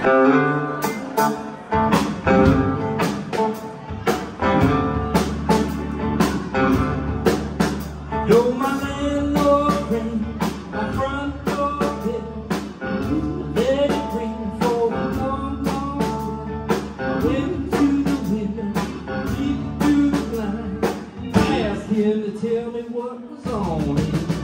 No my landlord ring, my front door hit, let it ring for a long, long I went to the window, peeped through the blind, asked him to tell me what was on it.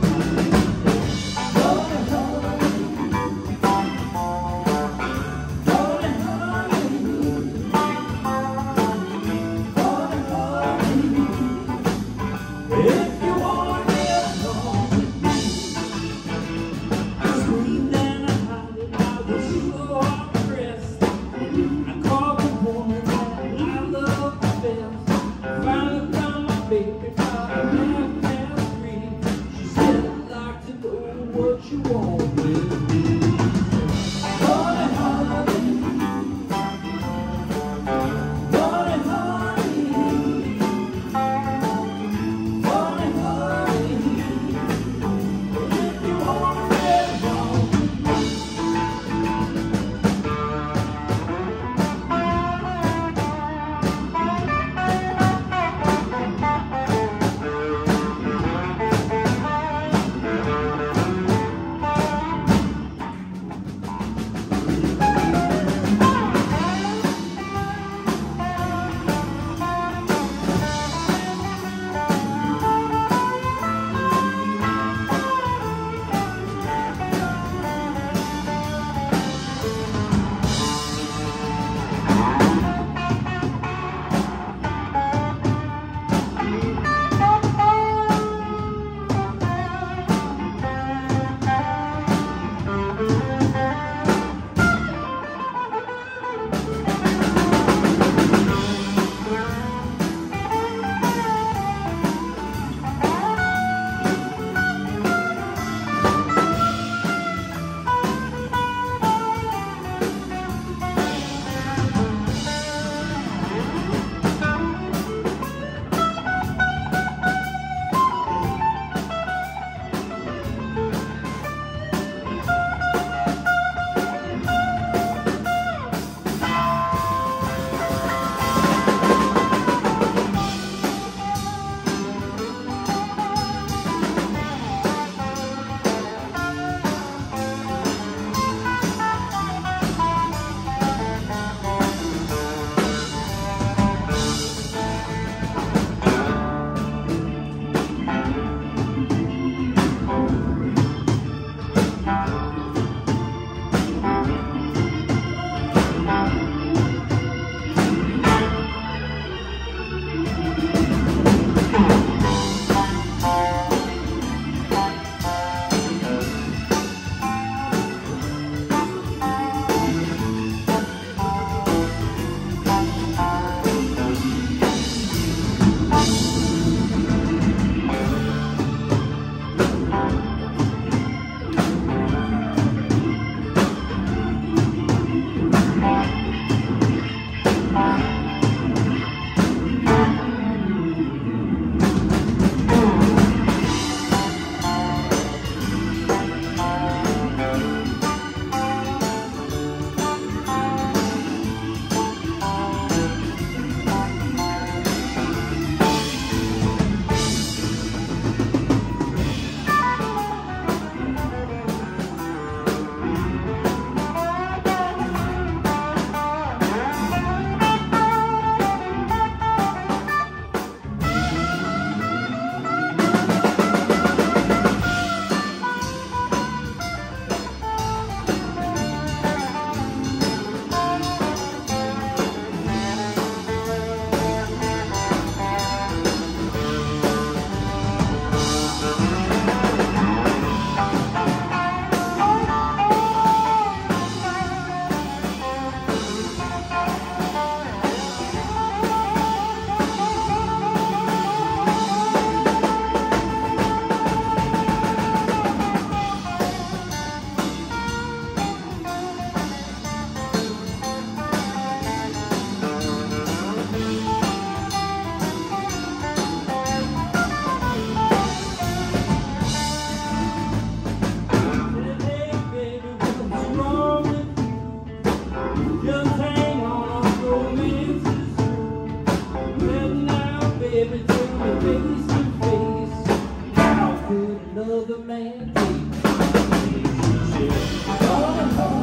Oh,